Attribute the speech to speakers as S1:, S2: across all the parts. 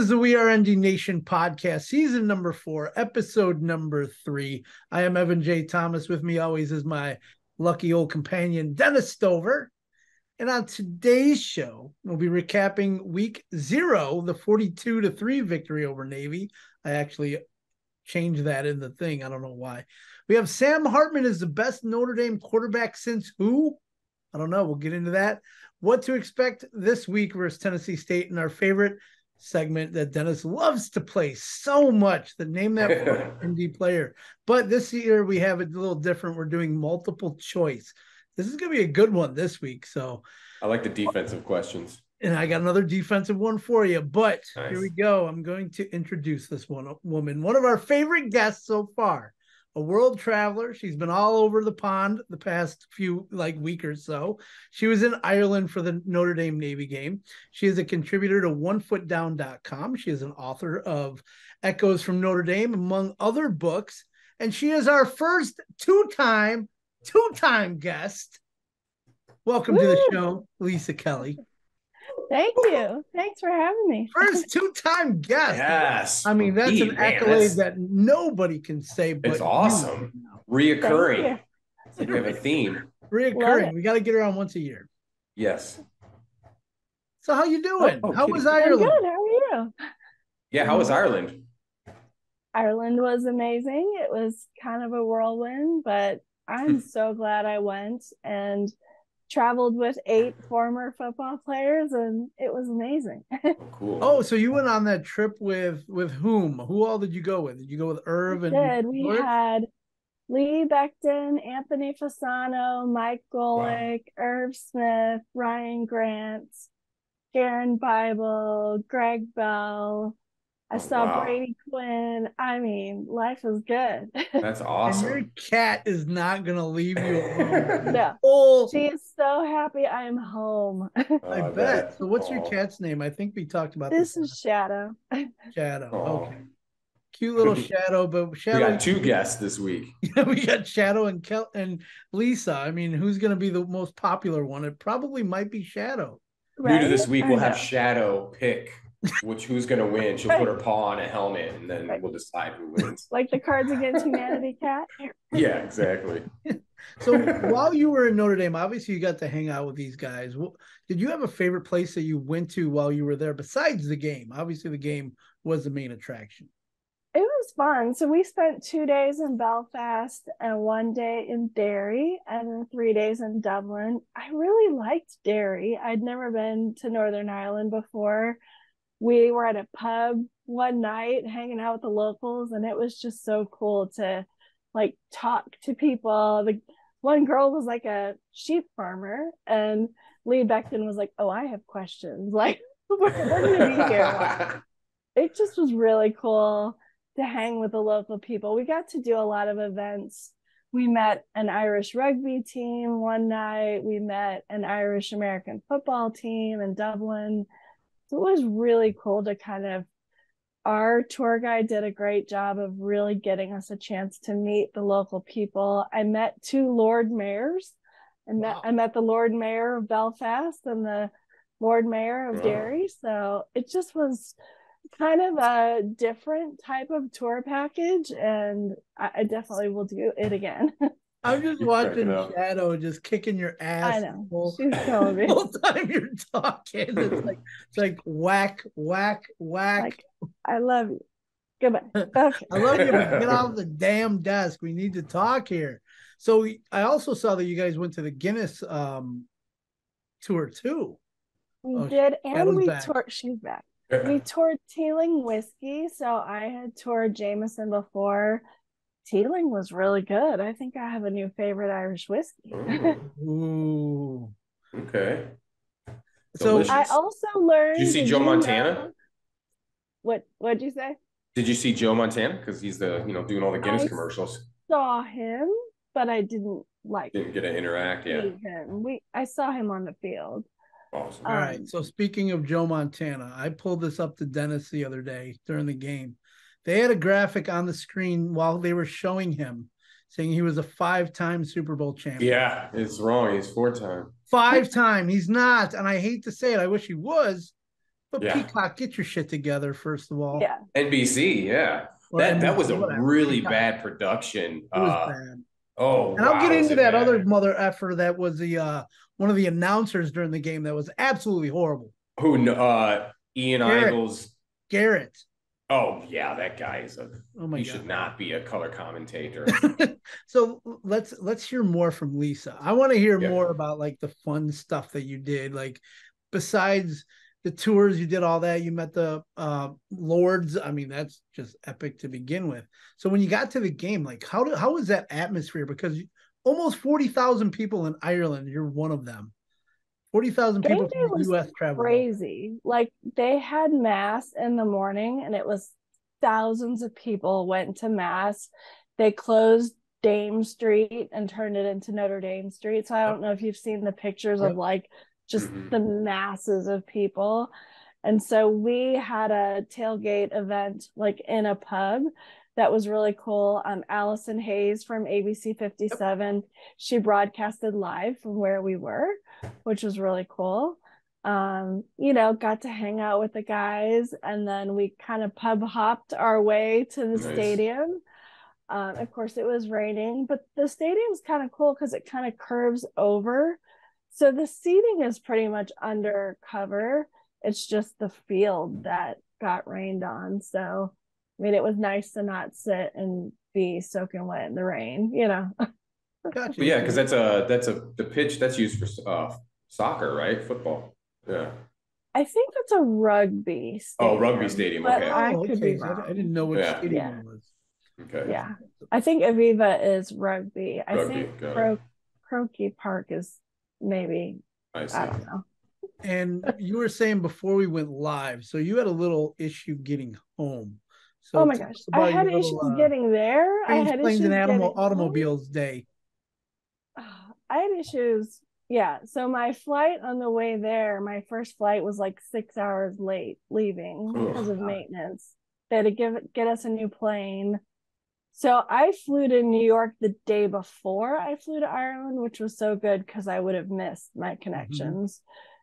S1: Is the We Are ND Nation podcast, season number four, episode number three. I am Evan J. Thomas. With me always is my lucky old companion, Dennis Stover. And on today's show, we'll be recapping week zero, the 42 to 3 victory over Navy. I actually changed that in the thing. I don't know why. We have Sam Hartman is the best Notre Dame quarterback since who? I don't know. We'll get into that. What to expect this week versus Tennessee State and our favorite segment that Dennis loves to play so much. The name that ND player. But this year we have it a little different. We're doing multiple choice. This is going to be a good one this week. So
S2: I like the defensive questions.
S1: And I got another defensive one for you. But nice. here we go. I'm going to introduce this one woman, one of our favorite guests so far a world traveler. She's been all over the pond the past few like week or so. She was in Ireland for the Notre Dame Navy game. She is a contributor to onefootdown.com. She is an author of Echoes from Notre Dame, among other books. And she is our first two-time, two-time guest. Welcome Woo! to the show, Lisa Kelly.
S3: Thank you. Thanks for having me.
S1: First two-time guest.
S2: Yes.
S1: I mean, that's an accolade that's... that nobody can say.
S2: But it's awesome. Reoccurring. Like we have a theme.
S1: Reoccurring. We got to get her on once a year.
S2: Yes.
S1: So how you doing? Oh, oh how was Ireland?
S3: I'm good. How are you?
S2: Yeah, how was Ireland?
S3: Ireland was amazing. It was kind of a whirlwind, but I'm so glad I went and traveled with eight former football players and it was amazing.
S2: cool.
S1: Oh, so you went on that trip with with whom? Who all did you go with? Did you go with Irv and
S3: did. We North? had Lee Becton, Anthony Fasano, Mike Golic, wow. Irv Smith, Ryan Grant, Karen Bible, Greg Bell, I oh, saw wow. Brady Quinn. I mean, life is good.
S2: That's awesome.
S1: and your cat is not gonna leave you
S3: alone. no. Oh. She is so happy oh, I am home.
S1: Oh, I, bet. bet. So what's oh. your cat's name? I think we talked about
S3: this. This is Shadow.
S1: Shadow. Oh. Okay. Cute little Shadow, but Shadow.
S2: We got two guests this week.
S1: Yeah, we got Shadow and Kel and Lisa. I mean, who's gonna be the most popular one? It probably might be Shadow.
S2: Right? New to this week, we'll have Shadow pick which who's going to win. She'll put her paw on a helmet, and then right. we'll decide who wins.
S3: Like the Cards Against Humanity cat.
S2: yeah, exactly.
S1: so while you were in Notre Dame, obviously you got to hang out with these guys. Did you have a favorite place that you went to while you were there besides the game? Obviously, the game was the main attraction.
S3: It was fun. So we spent two days in Belfast and one day in Derry and then three days in Dublin. I really liked Derry. I'd never been to Northern Ireland before we were at a pub one night hanging out with the locals and it was just so cool to like talk to people. The one girl was like a sheep farmer and lee becton was like oh i have questions. Like we're, we're gonna be here. It just was really cool to hang with the local people. We got to do a lot of events. We met an irish rugby team one night. We met an irish american football team in dublin so it was really cool to kind of our tour guide did a great job of really getting us a chance to meet the local people. I met two Lord mayors. I met wow. I met the Lord Mayor of Belfast and the Lord Mayor of wow. Derry. So it just was kind of a different type of tour package and I, I definitely will do it again.
S1: I'm just watching Shadow just kicking your ass.
S3: I know. Whole, She's killing me.
S1: whole time you're talking, it's like it's like whack, whack, whack. Like,
S3: I love you. Goodbye.
S1: Okay. I love you. Get off the damn desk. We need to talk here. So I also saw that you guys went to the Guinness um, tour too.
S3: We oh, did, and we toured. She's back. we toured Teeling whiskey. So I had toured Jameson before Teeling was really good. I think I have a new favorite Irish whiskey.
S1: Ooh.
S2: Okay.
S3: So I also learned.
S2: Did you see Joe Montana?
S3: Know, what What'd you say?
S2: Did you see Joe Montana? Because he's the you know doing all the Guinness I commercials.
S3: Saw him, but I didn't like.
S2: Didn't get to interact. Yeah.
S3: Him. We I saw him on the field.
S2: Awesome.
S1: All um, right. So speaking of Joe Montana, I pulled this up to Dennis the other day during the game. They had a graphic on the screen while they were showing him saying he was a five-time Super Bowl champion.
S2: Yeah, it's wrong. He's four-time.
S1: Five-time. He's not, and I hate to say it. I wish he was, But
S2: Yeah.
S1: Peacock, get your shit together, first of all.
S3: Yeah.
S2: NBC, yeah.
S1: Or
S2: that that was a
S1: whatever.
S2: really
S1: Peacock.
S2: bad production.
S1: It was
S2: Uh,
S1: bad.
S2: oh,
S1: And I'll get into that
S2: bad.
S1: other mother effer that was the uh one of the announcers during the game that was absolutely horrible.
S2: Who? Uh, Jason
S1: Garrett.
S2: Eagles.
S1: Garrett.
S2: Oh yeah, that guy is a.
S1: Oh my
S2: he
S1: god.
S2: should not be a color commentator.
S1: so let's let's hear more from Lisa. I want to hear
S2: Yeah.
S1: more about like the fun stuff that you did. Like besides the tours, you did all that. You met the uh lords. I mean, that's just epic to begin with. So when you got to the game, like how do, how was that atmosphere? Because almost forty thousand people in Ireland, you're one of them. Forty thousand people from the U.S. travel.
S3: crazy. Like they had mass in the morning and it was thousands of people went to mass. They closed Dame Street and turned it into Notre Dame Street. So I don't know if you've seen the pictures of like just
S2: Mhm.
S3: the masses of people. And so we had a tailgate event like in a pub that was really cool. Um, Allison Hayes from ABC 57, she broadcasted live from where we were, which was really cool. Um, you know, got to hang out with the guys, and then we kind of pub hopped our way to the
S2: Nice.
S3: stadium. Um, of course, it was raining, but the stadium's kind of cool because it kind of curves over. So the seating is pretty much under cover. It's just the field that got rained on. So, I mean, it was nice to not sit and be soaking wet in the rain, you know.
S1: Gotcha.
S2: Yeah, because that's a that's a the pitch that's used for uh soccer, right? Football. Yeah.
S3: I think that's a rugby
S2: Oh, rugby stadium, okay.
S3: I
S1: Oh,
S3: could be
S1: okay. So I- I didn't know which
S2: Yeah.
S1: stadium
S3: Yeah.
S1: it was.
S2: Okay.
S3: Yeah. I think Aviva is rugby. I
S2: Rugby,
S3: think
S2: got.
S3: Cro- Croke Park is maybe,
S2: I see.
S3: I don't know.
S1: And you were saying before we went live, so you had a little issue getting home. So
S3: oh my gosh. I had
S1: your
S3: issues
S1: little, uh,
S3: getting there. I
S1: trains,
S3: had
S1: planes,
S3: issues
S1: and animal
S3: getting home.
S1: automobiles day.
S3: I had issues. Yeah. So my flight on the way there, my first flight was like six hours late leaving
S2: Ugh.
S3: because of maintenance. They had to give get us a new plane. So I flew to New York the day before I flew to Ireland, which was so good because I would have missed my connections.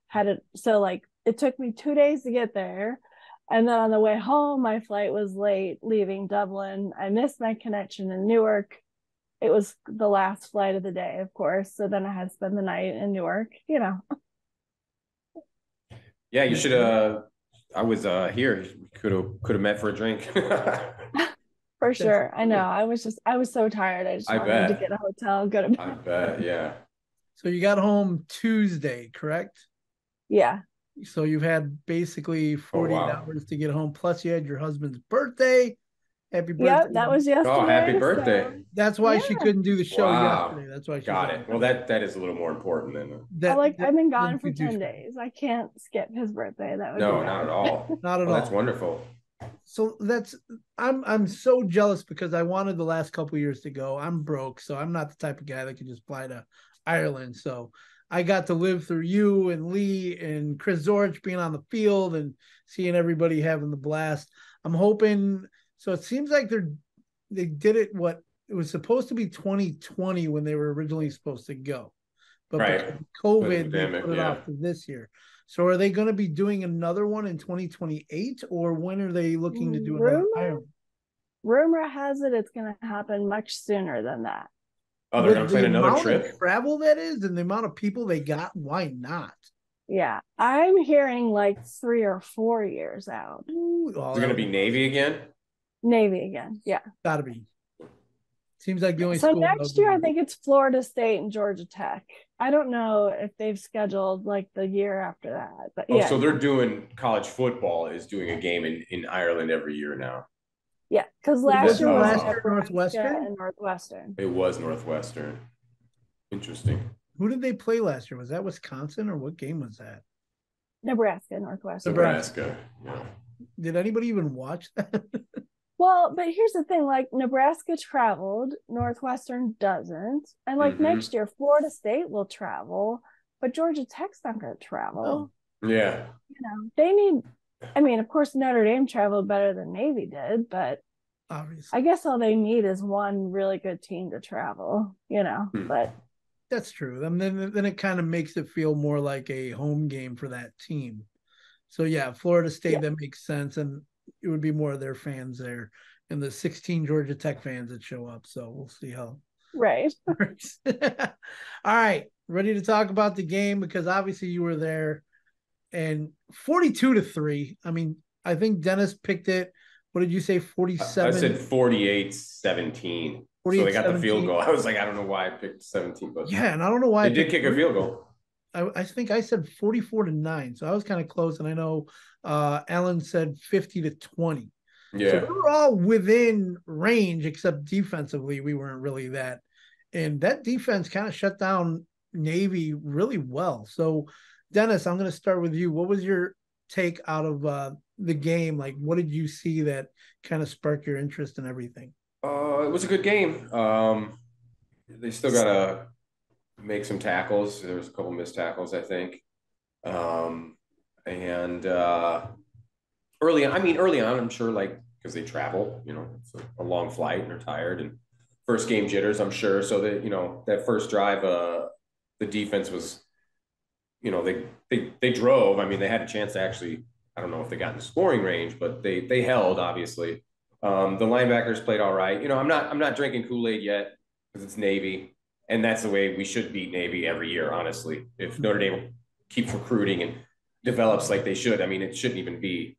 S3: Had it so like it took me two days to get there. And then on the way home, my flight was late leaving Dublin. I missed my connection in Newark it was the last flight of the day, of course. So then I had to spend the night in Newark, you know.
S2: Yeah, you should uh I was uh here. Could have could have met for a drink.
S3: For sure. I know. I was just I was so tired. I just
S2: I
S3: wanted to get a hotel, go to bed.
S2: I bet, yeah.
S1: So you got home Tuesday, correct?
S3: Yeah.
S1: So you've had basically 48
S2: wow.
S1: hours to get home. Plus, you had your husband's birthday. Happy birthday.
S3: Yep, that was yesterday.
S2: Oh, happy
S3: so-
S2: birthday.
S1: That's why she couldn't do the show
S2: Wow.
S1: yesterday. That's why she
S2: Got it. Well that that is a little more important than uh,
S1: That,
S3: I like
S1: that-
S3: I've been gone for 10
S1: show.
S3: days. I can't skip his birthday. That would
S2: no,
S3: be
S2: not at all.
S1: Not at
S2: Well,
S1: all.
S2: that's wonderful.
S1: so that's I'm I'm so jealous because I wanted the last couple years to go. I'm broke, so I'm not the type of guy that can just fly to Ireland. So I got to live through you and Lee and Chris Zorich being on the field and seeing everybody having the blast. I'm hoping so it seems like they're they did it what it was supposed to be 2020 when they were originally supposed to go. But
S2: Right.
S1: because of COVID, they
S2: Pandemic,
S1: put it
S2: yeah.
S1: off to this year. So are they going to be doing another one in 2028 or when are they looking to do another
S3: Rumor?
S1: Ironman?
S3: Rumor has it it's going to happen much sooner than that.
S2: Oh, they're
S1: With
S2: gonna
S1: the
S2: another
S1: amount of
S2: trip.
S1: travel that is and the amount of people they got, why not?
S3: Yeah. I'm hearing like three or four years out.
S1: Ooh, oh,
S2: Is it gonna be Navy again?
S3: Navy again. Yeah.
S1: Gotta be. Seems like the only
S3: So next year, I think it's Florida State and Georgia Tech. I don't know if they've scheduled like the year after that, but
S2: Oh,
S3: yeah,
S2: so they're doing college football is doing a game in, in Ireland every year now.
S3: Yeah. Because
S1: Was
S3: last
S2: it
S3: year was
S2: last year
S1: Northwestern?
S3: and Northwestern.
S2: It was Northwestern. Interesting.
S1: Who did they play last year? Was that Wisconsin or what game was that?
S3: Nebraska, Northwestern.
S2: Nebraska. Yeah.
S1: Did anybody even watch that?
S3: Well, but here's the thing: like Nebraska traveled, Northwestern doesn't, and like
S2: Mhm.
S3: next year, Florida State will travel, but Georgia Tech's not going to
S1: Oh.
S3: travel.
S2: Yeah.
S3: You know, they need. I mean, of course, Notre Dame traveled better than Navy did, but
S1: Obviously.
S3: I guess all they need is one really good team to travel. You know,
S2: Hmm.
S3: but
S1: That's true. And then then it kind of makes it feel more like a home game for that team. So yeah, Florida State yeah. that makes sense, and it would be more of their fans there, and the 16 Georgia Tech fans that show up. So we'll see how.
S3: Right.
S1: All right, ready to talk about the game because obviously you were there, and 42 to three. I mean, I think Dennis picked it. What did you say? 47?
S2: I said 48 17. so they got 17. the field goal. I was like, I don't know why I picked 17, but
S1: yeah, and I don't know why
S2: they did kick a field goal.
S1: I, I, think I said 44 to 9. So I was kind of close. And I know uh Alan said 50 to 20.
S2: Yeah.
S1: So we were all within range, except defensively, we weren't really that. And that defense kind of shut down Navy really well. So Dennis, I'm going to start with you. What was your take out of uh, the game? Like, what did you see that kind of sparked your interest in everything?
S2: Uh, it was a good game. Um, they still got to make some tackles. There was a couple missed tackles, I think. Um, and uh, early on, I mean, early on, I'm sure, like, because they travel, you know, it's a, a, long flight and they're tired and first game jitters, I'm sure. So that, you know, that first drive, uh, the defense was, you know, they, they, they drove. I mean, they had a chance to actually, I don't know if they got in scoring range, but they, they held obviously. Um, the linebackers played all right. You know, I'm not, I'm not drinking Kool-Aid yet because it's Navy and that's the way we should beat Navy every year. Honestly, if Notre Dame keeps recruiting and develops like they should, I mean, it shouldn't even be.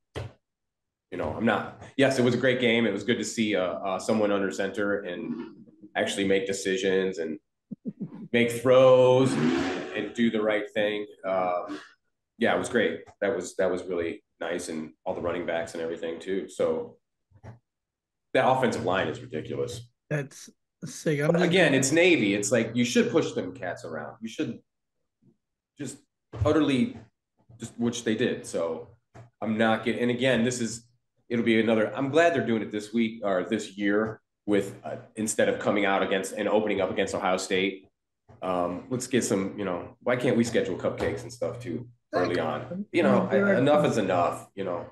S2: You know, I'm not. Yes, it was a great game. It was good to see uh, uh, someone under center and actually make decisions and make throws and do the right thing. Um, yeah, it was great. That was that was really nice, and all the running backs and everything too. So that offensive line is ridiculous.
S1: That's sick.
S2: I'm again, it's Navy. It's like you should push them cats around. You should just utterly, just which they did. So I'm not getting. And again, this is it'll be another. I'm glad they're doing it this week or this year with uh, instead of coming out against and opening up against Ohio State. Um, let's get some. You know, why can't we schedule cupcakes and stuff too early on? You know, I, enough is enough. You know.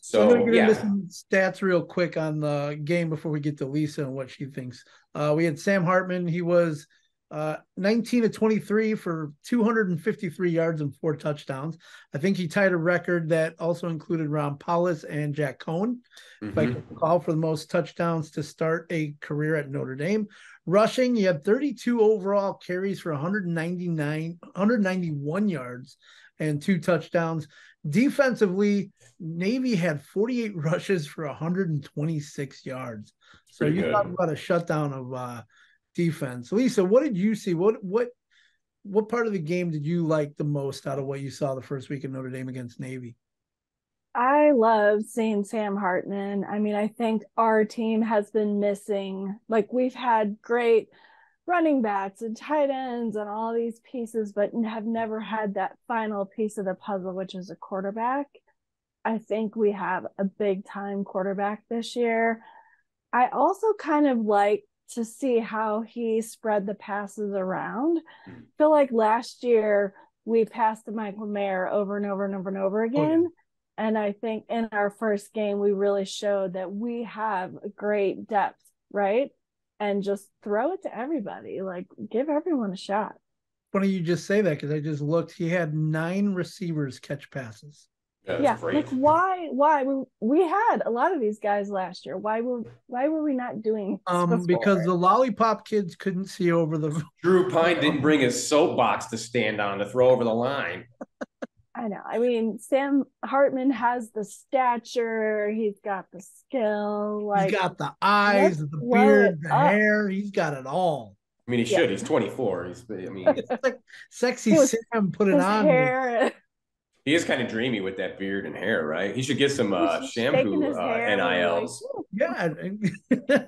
S2: So,
S1: so yeah. some stats real quick on the game before we get to Lisa and what she thinks. Uh, we had Sam Hartman. He was uh, 19 to 23 for 253 yards and four touchdowns. I think he tied a record that also included Ron Powlus and Jack Coan, mm-hmm. if I can recall, for the most touchdowns to start a career at Notre Dame. Rushing, he had 32 overall carries for 199, 191 yards and two touchdowns. Defensively, Navy had 48 rushes for 126 yards. So Pretty you good. talk about a shutdown of uh, defense. Lisa, what did you see? What what what part of the game did you like the most out of what you saw the first week in Notre Dame against Navy?
S3: I love seeing Sam Hartman. I mean, I think our team has been missing, like, we've had great running backs and tight ends and all these pieces, but have never had that final piece of the puzzle, which is a quarterback. I think we have a big time quarterback this year. I also kind of like to see how he spread the passes around. I hmm. feel like last year we passed to Michael Mayer over and over and over and over again. Oh, yeah. And I think in our first game, we really showed that we have great depth, right? and just throw it to everybody. Like give everyone a shot.
S1: Funny you just say that because I just looked. He had nine receivers catch passes.
S3: Yeah, yeah like why? Why we, we had a lot of these guys last year. Why were why were we not doing?
S1: Um, because the lollipop kids couldn't see over the.
S2: Drew Pyne didn't bring his soapbox to stand on to throw over the line.
S3: I know. I mean, Sam Hartman has the stature. He's got the skill. Like
S1: he's got the eyes, the beard, the up. hair. He's got it all.
S2: I mean, he yeah. should. He's 24. He's. I mean, it's
S1: like sexy was, Sam put it on. Hair.
S2: He is kind of dreamy with that beard and hair, right? He should get some uh, shampoo uh, NILs.
S1: yeah.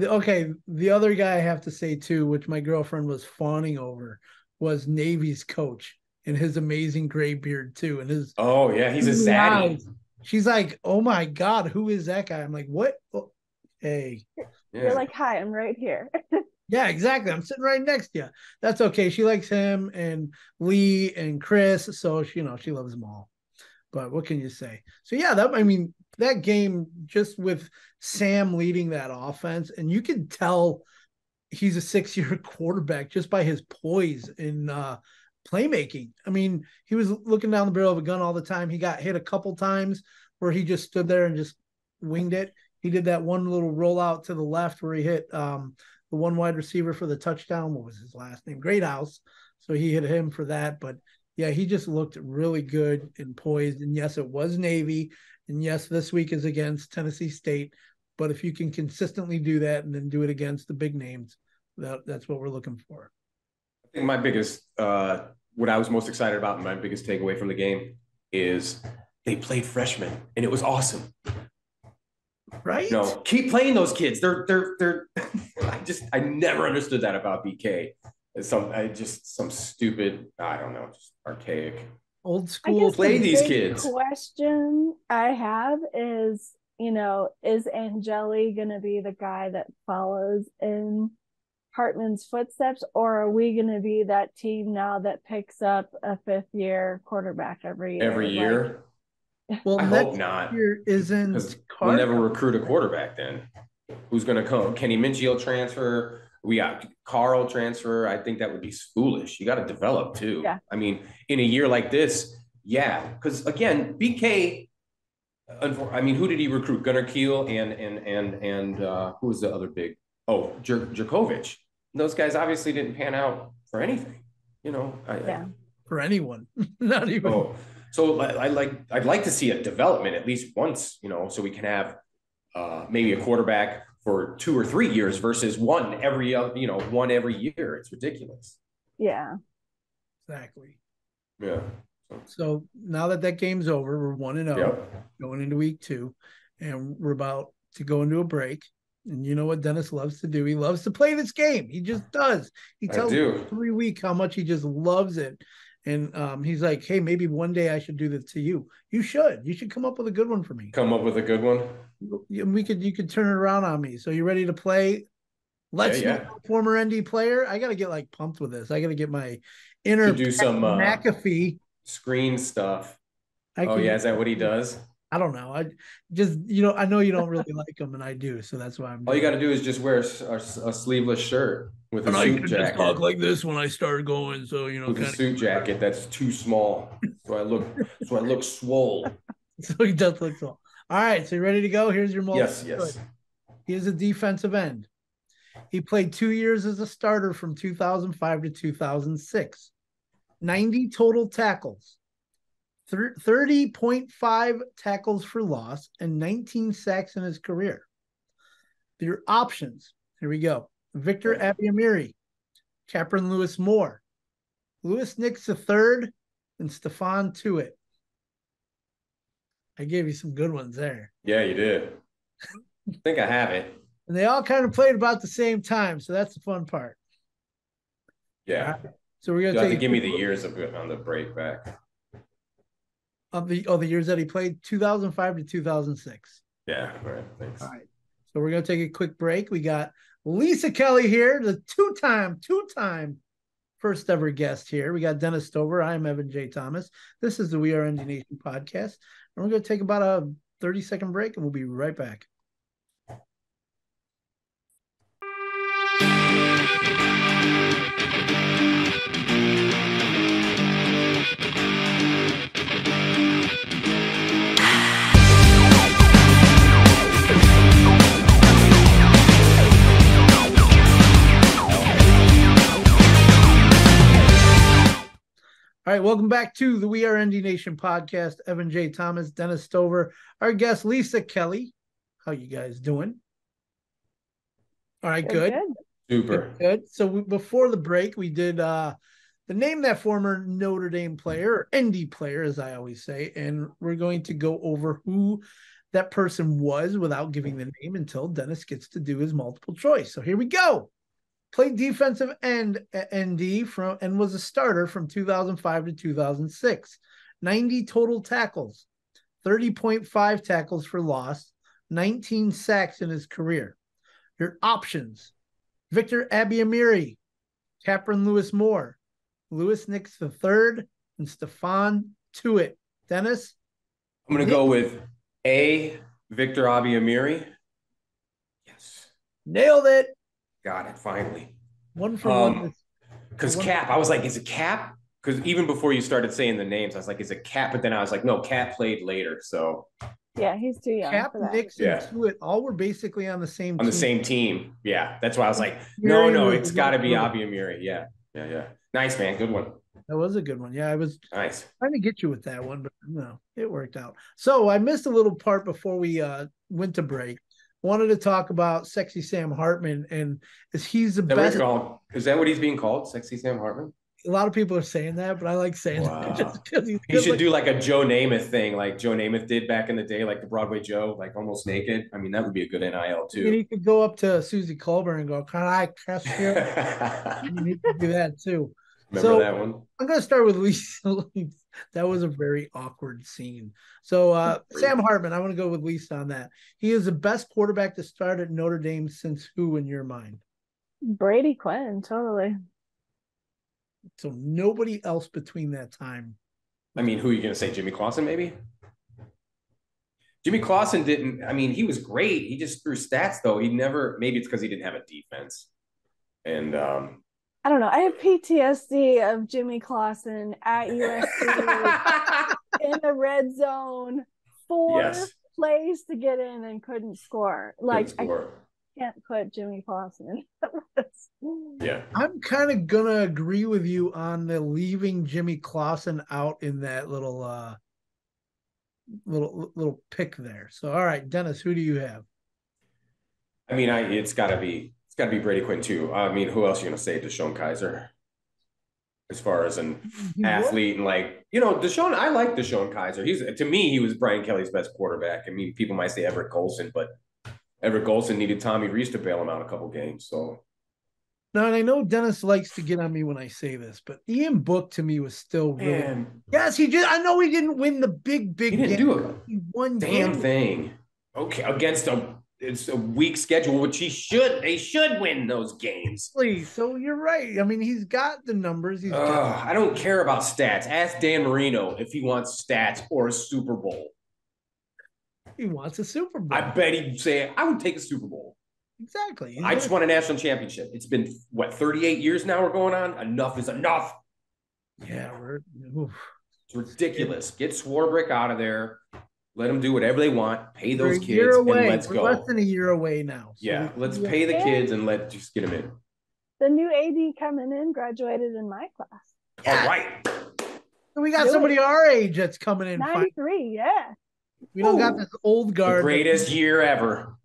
S1: okay. The other guy I have to say too, which my girlfriend was fawning over, was Navy's coach and his amazing gray beard too, and his
S2: oh yeah, he's a zaddy.
S1: She's like, oh my god, who is that guy? I'm like, what? Oh, hey,
S3: yeah. you're like, hi, I'm right here.
S1: yeah, exactly. I'm sitting right next to you. That's okay. She likes him and Lee and Chris, so she, you know, she loves them all. But what can you say? So yeah, that I mean, that game just with Sam leading that offense, and you can tell he's a six-year quarterback just by his poise in uh playmaking. I mean, he was looking down the barrel of a gun all the time. He got hit a couple times where he just stood there and just winged it. He did that one little rollout to the left where he hit um, the one wide receiver for the touchdown. What was his last name? Greathouse. So he hit him for that. But yeah, he just looked really good and poised. And yes, it was Navy. And yes, this week is against Tennessee State. But if you can consistently do that and then do it against the big names, that, that's what we're looking for.
S2: I think my biggest, uh, what I was most excited about, and my biggest takeaway from the game is they played freshmen, and it was awesome.
S1: Right?
S2: No, keep playing those kids. They're they're they're. I just I never understood that about BK. It's some I just some stupid I don't know, just archaic.
S1: Old school.
S2: Play the these kids.
S3: Question I have is, you know, is Angeli going to be the guy that follows in Hartman's footsteps, or are we going to be that team now that picks up a fifth year quarterback every year?
S2: Every year.
S1: Like, well, I hope not. Year isn't
S2: we'll never recruit a quarterback then. Who's going to come? Kenny Minchey transfer. We got Carl transfer. I think that would be foolish. You got to develop too.
S3: Yeah.
S2: I mean, in a year like this, yeah. Because again, BK. I mean, who did he recruit? Gunner Kiel and and and and uh, who was the other big? Oh, Jer- Jurkovec those guys obviously didn't pan out for anything, you know. I,
S3: yeah.
S1: For anyone, not even.
S2: Oh, so I, I like I'd like to see a development at least once, you know, so we can have uh, maybe a quarterback for two or three years versus one every you know one every year. It's ridiculous.
S3: Yeah.
S1: Exactly.
S2: Yeah.
S1: So, so now that that game's over, we're one and zero oh, yep. going into week two, and we're about to go into a break. And you know what Dennis loves to do? He loves to play this game. He just does. He tells me every week how much he just loves it. And um, he's like, "Hey, maybe one day I should do this to you. You should. You should come up with a good one for me.
S2: Come up with a good one.
S1: We could. You could turn it around on me. So you ready to play? Let's yeah, yeah. former ND player. I got to get like pumped with this. I got to get my inner
S2: do some uh,
S1: McAfee
S2: screen stuff. I oh yeah, is that what he does?
S1: I don't know. I just you know I know you don't really like them, and I do, so that's why I'm.
S2: All you got to do is just wear a, a, sleeveless shirt with
S1: and
S2: a suit jacket. Just
S1: talk like this when I start going, so you know.
S2: With a suit jacket that's too small, so I look so I look swole.
S1: so he does look swole. All right, so you ready to go? Here's your
S2: multi. Yes, yes.
S1: He is a defensive end. He played two years as a starter from 2005 to 2006. 90 total tackles, 30.5 tackles for loss and 19 sacks in his career. Your options. Here we go. Victor Abiamiri, Kapron Lewis Moore, Louis Nix III, and Stephon Tuitt. I gave you some good ones there.
S2: Yeah, you did. I think I have it.
S1: And they all kind of played about the same time, so that's the fun part.
S2: Yeah.
S1: Right. So we're gonna
S2: you to give me the years of on the break back
S1: of the of the years that he played, 2005 to 2006.
S2: Yeah, all right. Thanks.
S1: All right. So we're gonna take a quick break. We got Lisa Kelly here, the two-time, two-time first ever guest here. We got Dennis Stover. I'm Evan J. Thomas. This is the We Are ND Nation podcast. And we're gonna take about a 30 second break and we'll be right back. All right, welcome back to the We Are ND Nation podcast. Evan J. Thomas, Dennis Stover, our guest Lisa Kelly. How you guys doing? All right, good. good.
S2: Super.
S1: Good, good. So we, before the break, we did uh the name that former Notre Dame player or ND player, as I always say, and we're going to go over who that person was without giving the name until Dennis gets to do his multiple choice. So here we go played defensive end at ND from and was a starter from 2005 to 2006. 90 total tackles, 30.5 tackles for loss, 19 sacks in his career. Your options Victor Abiamiri, Kapron Lewis Moore, Louis Nix III, and Stephon Tuitt. Dennis?
S2: I'm going to go with A, Victor Abiamiri. Yes.
S1: Nailed it.
S2: Got it finally.
S1: One for um, one.
S2: Because Cap, I was like, is it Cap? because even before you started saying the names, I was like, "Is it Cap? But then I was like, "No, Cat played later." So
S3: Yeah, he's too young
S1: Cap,
S3: for that.
S1: Nixon,
S2: Yeah.
S1: Tuitt, all were basically on the same
S2: on the
S1: team.
S2: same team, yeah, that's why I was like, "No, no, it's got to
S1: one-
S2: be Abiamiri." Yeah, yeah, yeah. Nice man, good one.
S1: That was a good one. Yeah, I was
S2: Nice.
S1: trying to get you with that one, but no, it worked out. So I missed a little part before we uh went to break. Wanted to talk about sexy Sam Hartman and is he's the
S2: that,
S1: best.
S2: is that what he's being called? Sexy Sam Hartman?
S1: A lot of people are saying that, but I like saying
S2: Wow.
S1: that just because he's
S2: He should
S1: looking.
S2: do like a Joe Namath thing, like Joe Namath did back in the day, like the Broadway Joe, like almost naked. I mean, that would be a good NIL
S1: And
S2: too.
S1: he could go up to Suzy Kolber and go, "Can I kiss you?" I mean, he could do that too. So-
S2: that one?
S1: I'm gonna start with Lisa. that was a very awkward scene. So uh Sam Hartman, I want to go with Lisa on that. He is the best quarterback to start at Notre Dame since who in your mind?
S3: Brady Quinn, totally.
S1: So nobody else between that time.
S2: I mean, who are you going to say? Jimmy Clausen, maybe? Jimmy Clausen didn't. I mean, he was great. He just threw stats, though. He never. Maybe it's because he didn't have a defense. And um,
S3: I don't know. I have PTSD of Jimmy Clausen at USC in the red zone, four
S2: yes,
S3: plays to get in and couldn't score. Like
S2: good
S3: I
S2: score.
S3: can't put Jimmy Clausen in that list.
S2: yeah.
S1: I'm kind of gonna agree with you on the leaving Jimmy Clausen out in that little uh little little pick there. So all right, Dennis, who do you have?
S2: I mean, I it's got to be it's got to be Brady Quinn too. I mean, who else are you going to say? DeShone Kizer. As far as an athlete and like you know, DeShone, I like DeShone Kizer. He's to me, he was Brian Kelly's best quarterback. I mean, people might say Everett Golson, but Everett Golson needed Tommy Rees to bail him out a couple games. So
S1: Now, and I know Dennis likes to get on me when I say this, but Ian Book to me was still really.
S2: man,
S1: Yes, he just. I know he didn't win the big, big.
S2: he didn't
S1: game.
S2: do
S1: He won
S2: damn
S1: games.
S2: thing. Okay, against a it's a weak schedule, which he should they should win those games.
S1: Please, So you're right. I mean, he's got the numbers. He's got,
S2: Ugh, I don't care about stats. Ask Dan Marino if he wants stats or a Super Bowl.
S1: he wants a Super Bowl.
S2: I bet he'd say, I would take a Super Bowl.
S1: exactly. He's
S2: I just want a national championship. It's been, what, 38 years now we're going on? Enough is enough.
S1: Yeah.
S2: It's ridiculous. Get Swarbrick out of there. Let them do whatever they want. Pay
S1: We're
S2: those
S1: a year
S2: kids
S1: away.
S2: and let's
S1: We're
S2: go.
S1: less than a year away now. So
S2: yeah, let's pay the kids and let just get them in.
S3: The new AD coming in graduated in my class.
S2: All right.
S1: So We got
S3: Do
S1: somebody our age that's coming in. fine.
S3: 93, yeah.
S1: We don't got this old
S2: The
S1: guard.
S2: greatest year ever.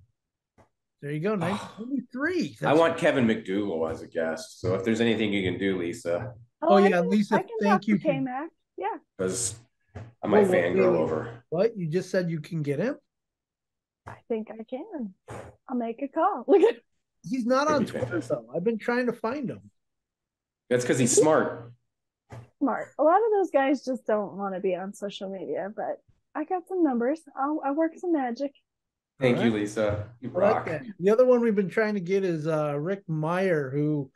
S1: There you go. Ah. 93.
S2: I want Kevin McDougal as a guest. So if there's anything you can do, Lisa,
S1: Oh, oh
S3: I
S1: yeah,
S3: can-
S1: Lisa,
S3: I can
S1: thank
S3: talk
S1: you
S3: to
S1: for-
S3: K-Mac. Yeah.
S2: because I might
S1: Oh, wait,
S2: fangirl
S1: wait.
S2: over.
S1: What? You just said you can get him?
S3: I think I can. I'll make a call. Look at
S1: He's not
S2: That'd
S1: on Twitter,
S2: fantastic.
S1: though. I've been trying to find him.
S2: That's because he's smart.
S3: smart. A lot of those guys just don't want to be on social media, but I got some numbers. I'll I work some magic.
S2: Thank you, Lisa. You
S1: I like
S2: rock.
S1: The other one we've been trying to get is uh, Rick Meyer, who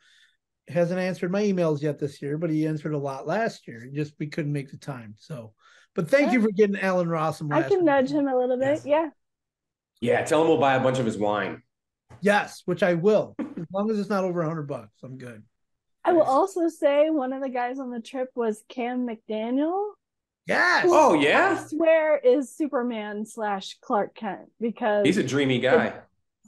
S1: hasn't answered my emails yet this year, but he answered a lot last year. Just we couldn't make the time. So, but thank you for getting Allen Rossum.
S3: I can
S1: week.
S3: nudge him a little bit.
S2: Yes.
S3: Yeah.
S2: Yeah, tell him we'll buy a bunch of his wine.
S1: Yes, which I will, as long as it's not over a hundred bucks. I'm good.
S3: I will also say one of the guys on the trip was Cam McDaniel.
S1: Yes.
S2: Oh
S3: I
S2: yeah,
S3: swear is Superman slash Clark Kent because
S2: he's a dreamy guy.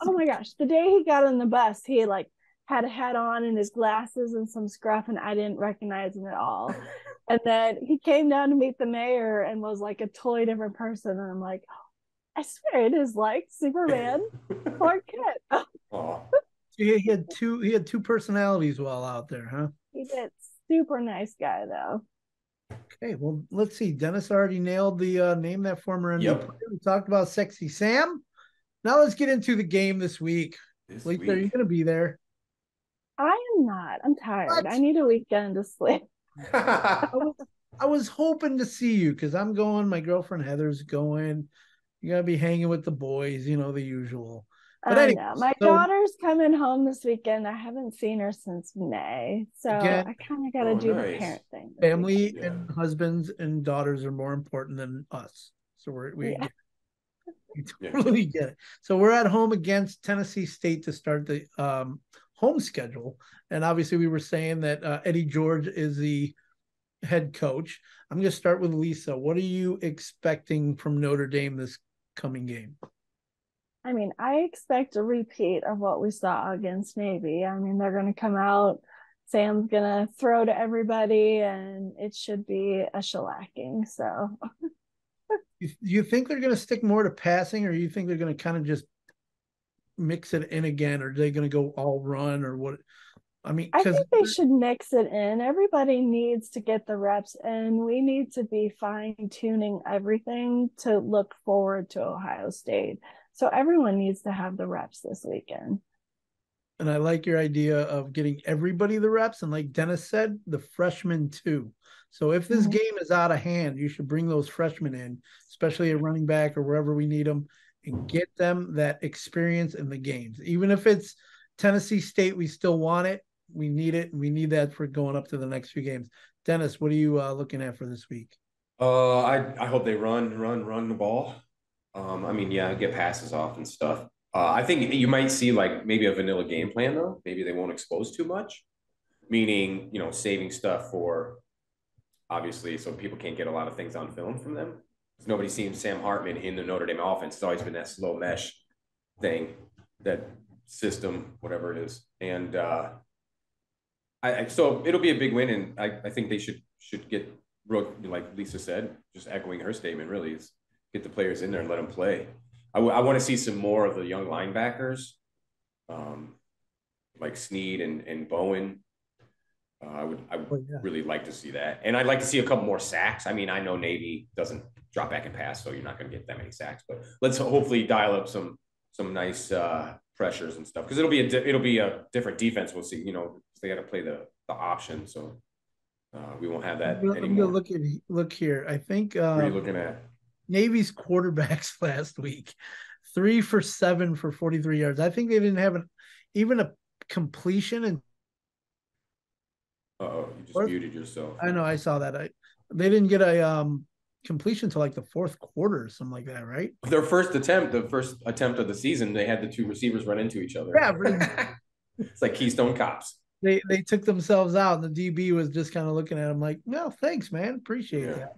S3: oh my gosh, the day he got on the bus, he like had a hat on and his glasses and some scruff, and I didn't recognize him at all. and then he came down to meet the mayor and was like a totally different person. And I'm like, I swear it is like Superman, Clark Kent.
S2: Aw.
S1: He, he had two. He had two personalities while out there, huh?
S3: he did. Super nice guy though.
S1: Okay, well, let's see. Dennis already nailed the uh, name that former NBA
S2: Yep.
S1: player. We talked about Sexy Sam. Now let's get into the game this week.
S2: This
S1: Lisa, are you
S2: week.
S1: going to be there?
S3: I am not. I'm tired.
S1: What?
S3: I need a weekend to sleep.
S1: I was, I was hoping to see you because I'm going. My girlfriend Heather's going. You gotta be hanging with the boys, you know the usual. But
S3: I
S1: anyway,
S3: know. My
S1: so-
S3: daughter's coming home this weekend. I haven't seen her since May. So
S1: Again-
S3: I kind of got to
S2: Oh,
S3: do the parent thing.
S1: Family
S2: Yeah.
S1: and husbands and daughters are more important than us. So we're we,
S3: Yeah.
S1: we
S2: Yeah.
S1: totally get it. So we're at home against Tennessee State to start the um, home schedule, and obviously we were saying that uh, Eddie George is the head coach. I'm going to start with Lisa. What are you expecting from Notre Dame this coming game?
S3: I mean, I expect a repeat of what we saw against Navy. I mean, they're going to come out. Sam's going to throw to everybody, and it should be a shellacking. So,
S1: you, you think they're going to stick more to passing, or you think they're going to kind of just mix it in again, or are they going to go all run, or what? I mean,
S3: I think they should mix it in. Everybody needs to get the reps, and we need to be fine tuning everything to look forward to Ohio State. So everyone needs to have the reps this weekend.
S1: And I like your idea of getting everybody the reps. And like Dennis said, the freshmen too. So if this mm-hmm. game is out of hand, you should bring those freshmen in, especially a running back or wherever we need them, and get them that experience in the games. Even if it's Tennessee State, we still want it. We need it. We need that for going up to the next few games. Dennis, what are you uh, looking at for this week?
S2: Uh, I I hope they run, run, run the ball. Um, I mean, yeah, get passes off and stuff. Uh, I think you might see like maybe a vanilla game plan though. Maybe they won't expose too much, meaning you know saving stuff for obviously so people can't get a lot of things on film from them. Nobody's seen Sam Hartman in the Notre Dame offense. It's always been that slow mesh thing, that system, whatever it is, and uh, I, I so it'll be a big win, and I, I think they should should get Brooke, like Lisa said, just echoing her statement. Really, is get the players in there and let them play. I, w- I want to see some more of the young linebackers, um, like Sneed and, and Bowen. Uh, I would I would oh, yeah. really like to see that, and I'd like to see a couple more sacks. I mean, I know Navy doesn't drop back and pass, so you're not going to get that many sacks. But let's hopefully dial up some some nice uh, pressures and stuff because it'll be a di- it'll be a different defense. We'll see. You know, they got to play the the option, so uh, we won't have that I'm gonna, anymore.
S1: I'm look at look here. I think.
S2: Um, what are you looking at?
S1: Navy's quarterbacks last week, three for seven for 43 yards. I think they didn't have an, even a completion. And
S2: oh, you just fourth, muted yourself.
S1: I know, I saw that. I they didn't get a um completion to like the fourth quarter or something like that, right?
S2: Their first attempt, the first attempt of the season, they had the two receivers run into each other.
S1: Yeah,
S2: it's like Keystone Cops.
S1: They they took themselves out, and the DB was just kind of looking at him like, "No, thanks, man, appreciate yeah. that."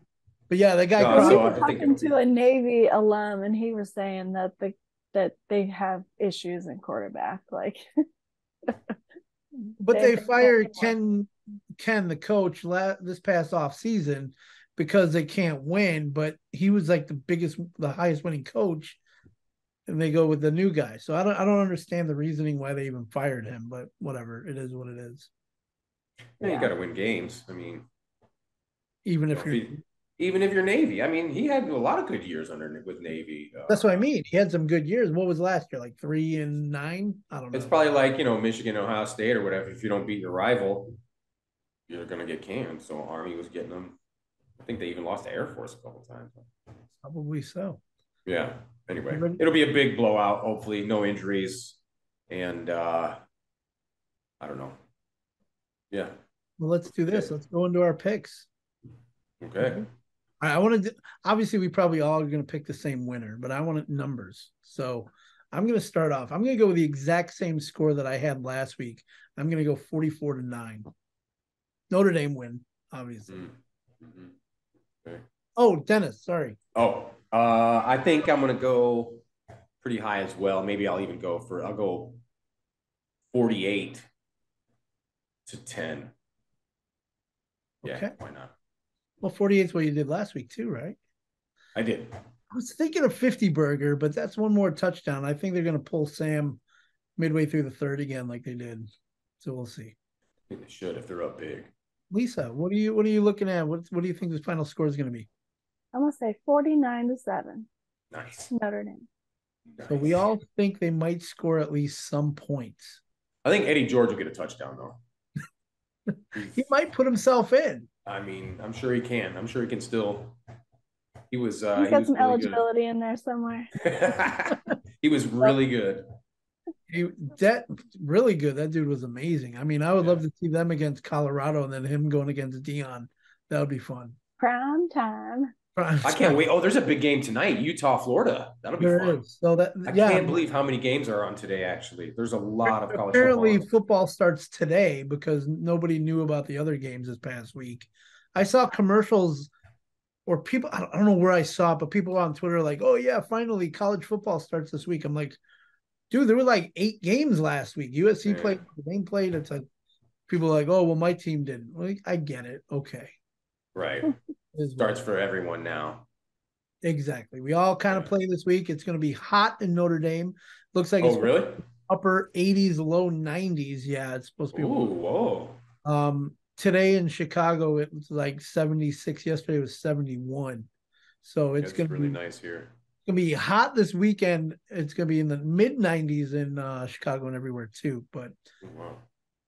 S1: But yeah, the guy.
S3: No, so talking to a Navy alum, and he was saying that the that they have issues in quarterback, like.
S1: but they, they fired Ken Ken the coach la- this past off season because they can't win. But he was like the biggest, the highest winning coach, and they go with the new guy. So I don't I don't understand the reasoning why they even fired him. But whatever, it is what it is.
S2: Yeah, yeah. you got to win games. I mean,
S1: even if you're
S2: even if you're Navy. I mean, he had a lot of good years under with Navy.
S1: Uh, That's what I mean. He had some good years. What was last year? Like three and nine? I don't know.
S2: It's probably like, you know, Michigan, Ohio State or whatever. If you don't beat your rival, you're going to get canned. So Army was getting them. I think they even lost to Air Force a couple times.
S1: Probably so.
S2: Yeah. Anyway, it'll be a big blowout. Hopefully, no injuries. And uh I don't know. Yeah.
S1: Well, let's do this. Let's go into our picks.
S2: Okay.
S1: I, want to. Obviously, we probably all are going to pick the same winner, but I want numbers. So I'm going to start off. I'm going to go with the exact same score that I had last week. I'm going to go 44 to nine. Notre Dame win, obviously. Mm-hmm. Okay. Oh, Dennis, sorry.
S2: Oh, uh, I think I'm going to go pretty high as well. Maybe I'll even go for. I'll go 48 to 10. Yeah, okay. why not?
S1: Well, 48 is what you did last week too, right?
S2: I did.
S1: I was thinking of 50 burger, but that's one more touchdown. I think they're going to pull Sam midway through the third again, like they did. So we'll see.
S2: I think they should if they're up big.
S1: Lisa, what are you what are you looking at? What what do you think this final score is going to be?
S3: I'm gonna say 49 to seven.
S2: Nice.
S3: Notre Dame.
S1: Nice. So we all think they might score at least some points.
S2: I think Eddie George will get a touchdown though.
S1: he might put himself in.
S2: I mean, I'm sure he can. I'm sure he can still. He was. Uh,
S3: He's got he was some really eligibility good. in there somewhere.
S2: he was really good.
S1: He that really good. That dude was amazing. I mean, I would yeah. love to see them against Colorado and then him going against Deion. That would be fun.
S3: Prime time.
S2: I can't wait. Oh, there's a big game tonight, Utah, Florida. That'll be there fun. Is.
S1: So that
S2: I yeah. can't believe how many games are on today. Actually, there's a lot of college.
S1: Apparently,
S2: football.
S1: football starts today because nobody knew about the other games this past week. I saw commercials or people. I don't, I don't know where I saw it, but people on Twitter like, "Oh yeah, finally college football starts this week." I'm like, dude, there were like eight games last week. USC
S2: Yeah.
S1: played, Maine played. It's like people are like, "Oh well, my team didn't." Like, I get it. Okay,
S2: Right. Starts for everyone now.
S1: Exactly. We all kind of play this week. It's going to be hot in Notre Dame. Looks like it's
S2: Oh, really?
S1: upper 80s, low 90s. Yeah, it's supposed to be.
S2: Ooh, whoa.
S1: Um, today in Chicago, it was like 76. Yesterday was 71. So it's
S2: It's
S1: going to be
S2: really
S1: be
S2: nice here.
S1: Going to be hot this weekend. It's going to be in the mid 90s in uh, Chicago and everywhere too. But
S2: Wow.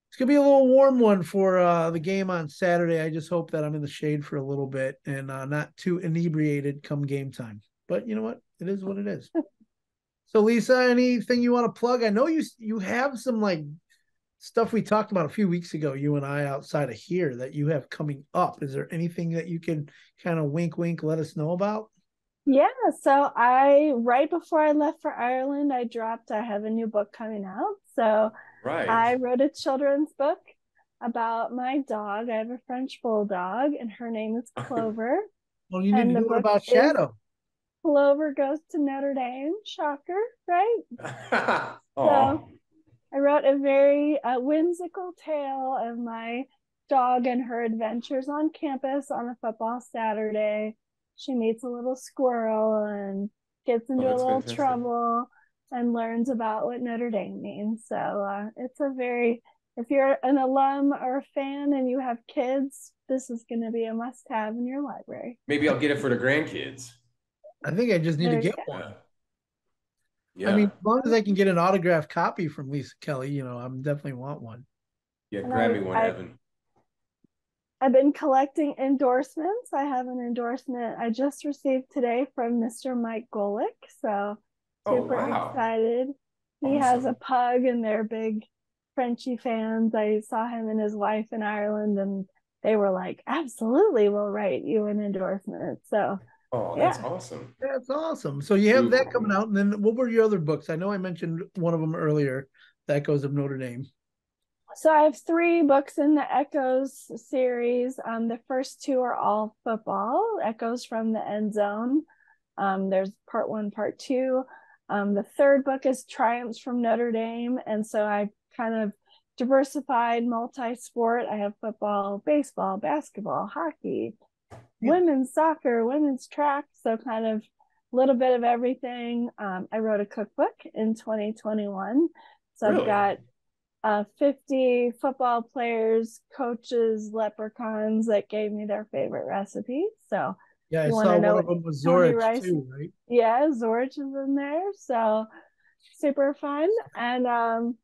S1: it's going to be a little warm one for uh, the game on Saturday. I just hope that I'm in the shade for a little bit and uh, not too inebriated come game time. But you know what? It is what it is. so, Lisa, anything you want to plug? I know you you have some like stuff we talked about a few weeks ago, you and I outside of here that you have coming up. Is there anything that you can kind of wink, wink, let us know about?
S3: Yeah, so I right before I left for Ireland, I dropped I have a new book coming out. So
S2: Right.
S3: I wrote a children's book about my dog. I have a French bulldog, and her name is Clover.
S1: Well, you need
S3: And
S1: to
S3: the
S1: do about Shadow.
S3: Clover goes to Notre Dame. Shocker, right?
S2: oh,
S3: I wrote a very uh, whimsical tale of my dog and her adventures on campus on a football Saturday. She meets a little squirrel and gets into a little
S2: fantastic.
S3: trouble and learns about what Notre Dame means. So uh, it's a very, if you're an alum or a fan and you have kids, this is going to be a must have in your library.
S2: maybe I'll get it for the grandkids.
S1: I think I just need to
S3: There you
S1: get
S3: go.
S1: one.
S2: Yeah.
S1: I mean, as long as I can get an autographed copy from Lisa Kelly, you know, I'm definitely want one.
S2: yeah, grab
S3: I-
S2: me one,
S3: I-
S2: Evan.
S3: I've been collecting endorsements. I have an endorsement I just received today from Mr. Mike Golic. So
S2: Oh,
S3: super
S2: wow.
S3: excited. He has a pug and they're big Frenchy fans. I saw him and his wife in Ireland and they were like, absolutely, we'll write you an endorsement. So
S2: Oh, that's
S3: Yeah.
S2: awesome.
S1: That's awesome. So you have that coming out, and then what were your other books? I know I mentioned one of them earlier, that goes of Notre Dame.
S3: So I have three books in the Echoes series. Um, the first two are all football, Echoes from the End Zone. Um, there's part one, part two. Um, the third book is Triumphs from Notre Dame. And so I kind of diversified multi-sport. I have football, baseball, basketball, hockey,
S1: Yeah.
S3: women's soccer, women's track. So kind of a little bit of everything. Um, I wrote a cookbook in 2021. So
S2: Really?
S3: I've got uh, 50 football players, coaches, leprechauns that gave me their favorite recipes. So,
S1: Yeah, I
S3: You wanna
S1: saw
S3: know
S1: one of
S3: what
S1: them was Zorich
S3: Rice-
S1: too, right?
S3: yeah, Zorich is in there. So, super fun. And um,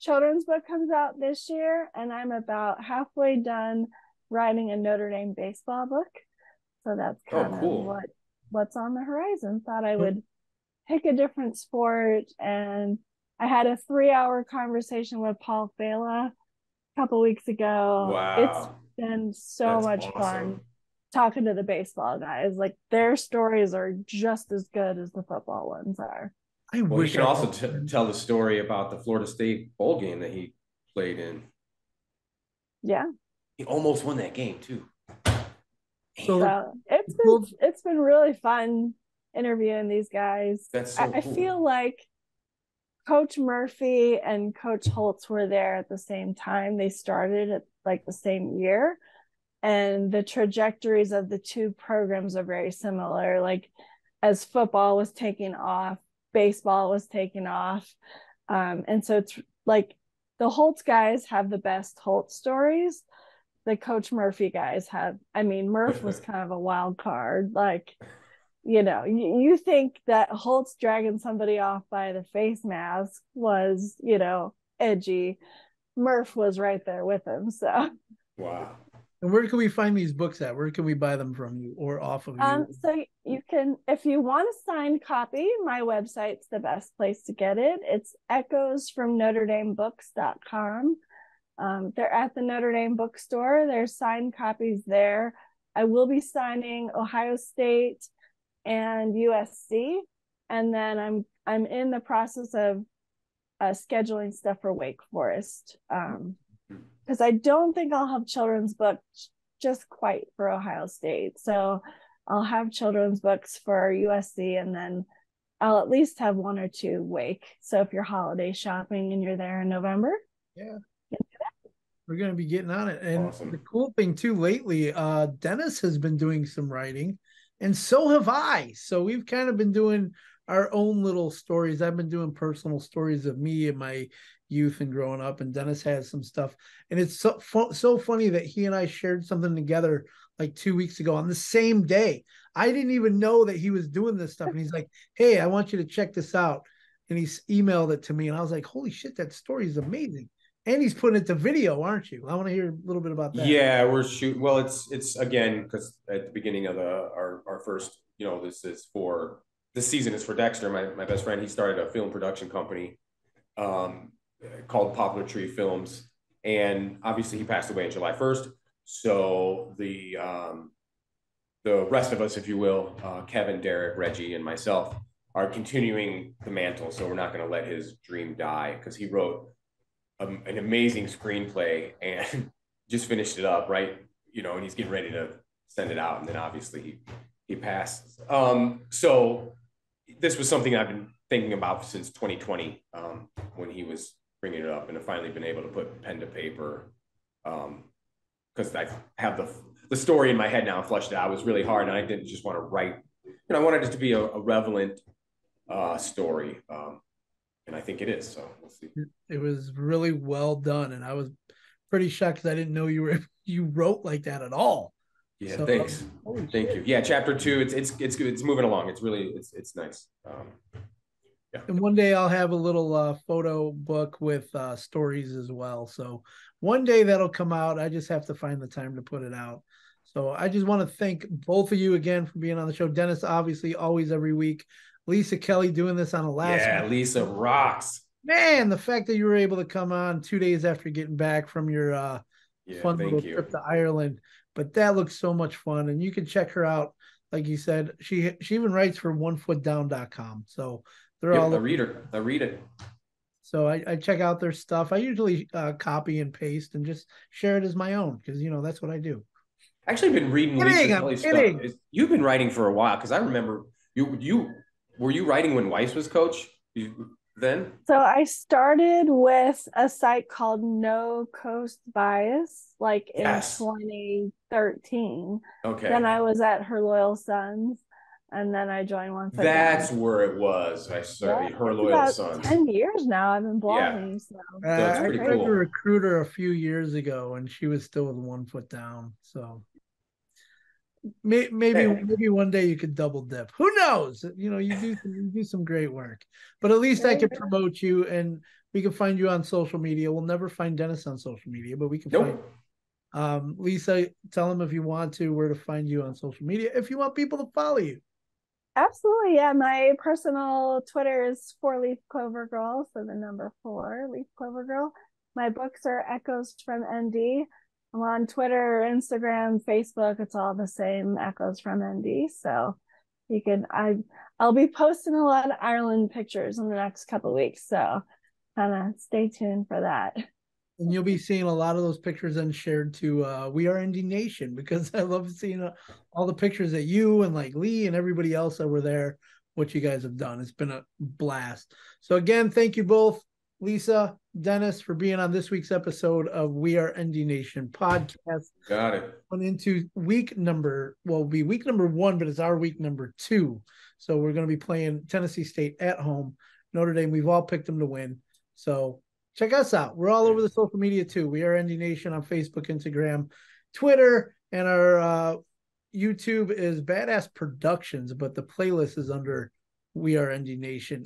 S3: children's book comes out this year, and I'm about halfway done writing a Notre Dame baseball book. So that's
S2: Oh,
S3: kind
S2: cool.
S3: of what what's on the horizon. Thought I would pick a different sport, and I had a three hour conversation with Paul Fela a couple weeks ago.
S2: Wow.
S3: It's been so
S2: That's
S3: much
S2: awesome.
S3: fun talking to the baseball guys. Like their stories are just as good as the football ones are.
S1: I
S2: Well, you
S1: wish
S2: can
S1: I
S2: also t- tell the story about the Florida State bowl game that he played in.
S3: Yeah.
S2: He almost won that game too.
S1: So-
S3: So it's been it's been really fun interviewing these guys.
S2: That's so
S3: I, I feel like Coach Murphy and Coach Holtz were there at the same time. They started at like the same year. And the trajectories of the two programs are very similar. Like as football was taking off, baseball was taking off. Um, and so it's like the Holtz guys have the best Holtz stories. The Coach Murphy guys have, I mean, Murph was kind of a wild card. Like, you know, you, you think that Holtz dragging somebody off by the face mask was, you know, edgy. Murph was right there with him. So,
S2: wow.
S1: And where can we find these books at? Where can we buy them from you or off of you?
S3: um, so you can, if you want a signed copy, my website's the best place to get it. It's echoesfromnotredamebooks.com. Um, they're at the Notre Dame bookstore. There's signed copies there. I will be signing Ohio State and USC, and then I'm I'm in the process of uh, scheduling stuff for Wake Forest. Um, because I don't think I'll have children's books just quite for Ohio State. So I'll have children's books for USC and then I'll at least have one or two Wake. So if you're holiday shopping and you're there in November,
S1: yeah, we're going to be getting on it. And
S2: Awesome.
S1: the cool thing too, lately, uh, Dennis has been doing some writing, and so have I. So we've kind of been doing our own little stories. I've been doing personal stories of me and my youth and growing up, and Dennis has some stuff. And it's so fu- so funny that he and I shared something together like two weeks ago on the same day. I didn't even know that he was doing this stuff, and he's like, "Hey, I want you to check this out." And he's emailed it to me, and I was like, "Holy shit, that story is amazing!" And he's putting it to video, aren't you? I want to hear a little bit about that.
S2: Yeah, we're shooting. Well, it's it's again because at the beginning of the our our first, you know, this is for this season is for Dexter, my my best friend. He started a film production company um, called Poplar Tree Films, and obviously he passed away on July first. So the um, the rest of us, if you will, uh, Kevin, Derek, Reggie, and myself are continuing the mantle. So we're not going to let his dream die because he wrote a, an amazing screenplay and just finished it up, right? You know, and he's getting ready to send it out, and then obviously he he passed. Um, so this was something I've been thinking about since 2020 um, when he was bringing it up, and I've finally been able to put pen to paper because I have the the story in my head now flushed out. It was really hard, and I didn't just want to write. You know, I wanted it to be a, a relevant uh, story, um, and I think it is. So we'll see.
S1: It was really well done, and I was pretty shocked because I didn't know you were you wrote like that at all.
S2: Yeah,
S1: So,
S2: thanks.
S1: holy
S2: Thank
S1: shit.
S2: you. Yeah, chapter two. It's it's it's good. It's moving along. It's really it's it's nice. Um,
S1: And one day I'll have a little uh, photo book with uh, stories as well. So one day that'll come out. I just have to find the time to put it out. So I just want to thank both of you again for being on the show. Dennis, obviously, always every week. Lisa Kelly doing this on a last
S2: yeah. Lisa rocks.
S1: man. The fact that you were able to come on two days after getting back from your uh,
S2: Yeah,
S1: fun little
S2: you.
S1: trip to Ireland. But that looks so much fun, and you can check her out. Like you said, she she even writes for onefootdown.com. So they're
S2: Yep,
S1: all
S2: the reader. The reader.
S1: so I, I check out their stuff. I usually uh, copy and paste and just share it as my own because you know that's what I do.
S2: Actually, been reading Lisa Kelly's stuff. You've been writing for a while because I remember you you were you writing when Weiss was coach. You, then
S3: So I started with a site called No Coast Bias, like in 2013.
S2: okay,
S3: Then I was at Her Loyal Sons, and then I joined One Foot
S2: that's
S3: Down.
S2: where it was. I saw
S3: Yeah,
S2: her loyal
S3: about
S2: sons.
S3: 10 years now I've been blogging. So
S1: Uh,
S2: That's
S1: I
S2: pretty
S1: tried
S2: cool.
S1: to recruit her a few years ago and she was still with one foot down. So may, maybe maybe one day you could double dip. Who knows? You know, you do you do some great work. But at least I can promote you and we can find you on social media. We'll never find Dennis on social media, but we can find um Lisa, tell them if you want to where to find you on social media if you want people to follow you.
S3: absolutely, yeah. My personal Twitter is four leaf clover girl, so the number four leaf clover girl. My books are Echoes from ND. I'm on Twitter, Instagram, Facebook. It's all the same Echoes from ND. So you can I I'll be posting a lot of Ireland pictures in the next couple weeks. So kind of stay tuned for that.
S1: And you'll be seeing a lot of those pictures then shared to uh, We Are ND Nation because I love seeing uh, all the pictures that you and like Lee and everybody else that were there, what you guys have done. It's been a blast. So, again, thank you both, Lisa, Dennis, for being on this week's episode of We Are ND Nation podcast.
S2: Got it.
S1: Went into week number, well, it'll be week number one, but it's our week number two. So, we're going to be playing Tennessee State at home. Notre Dame, we've all picked them to win. So, check us out. We're all over the social media too. We are ND Nation on Facebook, Instagram, Twitter, and our uh, YouTube is Badass Productions, but the playlist is under We Are ND Nation.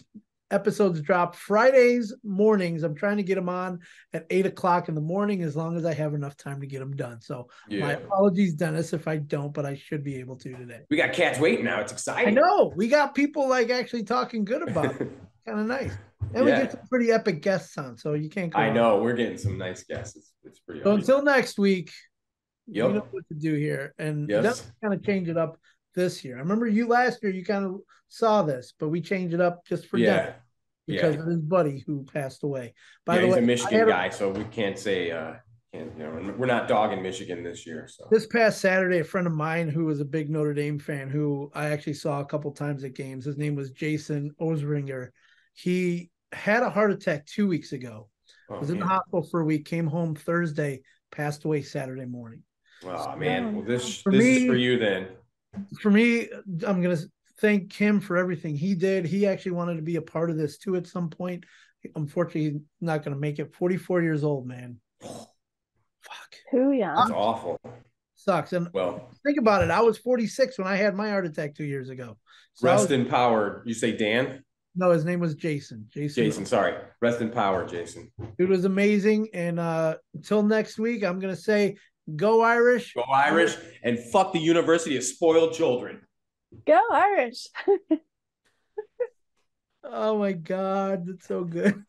S1: Episodes drop Fridays mornings. I'm trying to get them on at eight o'clock in the morning as long as I have enough time to get them done. So my apologies, Dennis, if I don't, but I should be able to today.
S2: We got cats waiting now. It's exciting.
S1: I know we got people like actually talking good about it. kind of nice. And we get some pretty epic guests on, so you can't go
S2: I
S1: wrong.
S2: know we're getting some nice guests. It's, it's pretty.
S1: So until next week, you know what to do here. And that's kind of change it up this year. I remember you last year, you kind of saw this, but we changed it up just for
S2: yeah,
S1: Dennis because
S2: yeah.
S1: of his buddy who passed away. By
S2: yeah,
S1: the
S2: he's
S1: way,
S2: a
S1: I
S2: Michigan
S1: a-
S2: guy, so we can't say uh, can't you know we're not dogging Michigan this year. So
S1: this past Saturday, a friend of mine who was a big Notre Dame fan, who I actually saw a couple times at games, his name was Jason Osringer. He had a heart attack two weeks ago. Oh, was in man. the hospital for a week. Came home Thursday. Passed away Saturday morning.
S2: Oh man, well this this me, is for you then.
S1: For me, I'm gonna thank him for everything he did. He actually wanted to be a part of this too at some point. Unfortunately, he's not gonna make it. 44 years old, man.
S3: Fuck. Who yeah.
S2: That's awful.
S1: Sucks. And well, think about it. I was 46 when I had my heart attack two years ago.
S2: So rest was, in power. You say Dan?
S1: No, his name was Jason. Jason.
S2: Jason, sorry. Rest in power, Jason.
S1: It was amazing. And uh until next week, I'm gonna say go Irish.
S2: Go Irish and fuck the University of Spoiled Children.
S3: Go Irish.
S1: oh my god, that's so good.